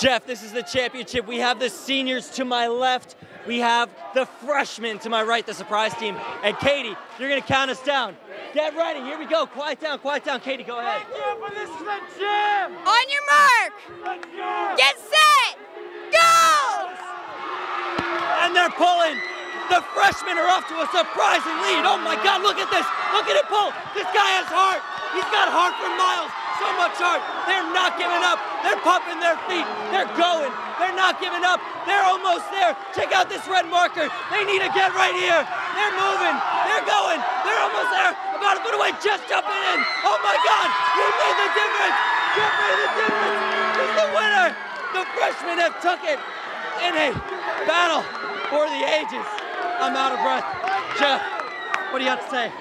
Jeff, this is the championship. We have the seniors to my left. We have the freshmen to my right, the surprise team. And Katie, you're going to count us down. Get ready. Here we go. Quiet down, quiet down. Katie, go ahead. Yeah, but this is the gym. On your mark. Let's go. Get set. Go. And they're pulling. The freshmen are off to a surprising lead. Oh my God, look at this. Look at it pull. This guy has heart. He's got heart for miles. So much heart. They're not giving up. They're pumping their feet. They're going. They're not giving up. They're almost there. Check out this red marker. They need to get right here. They're moving. They're going. They're almost there. About a foot away. Just jumping in. Oh my God. He made the difference. Jeff made the difference. He's the winner. The freshmen have took it in a battle for the ages. I'm out of breath. Jeff, what do you have to say?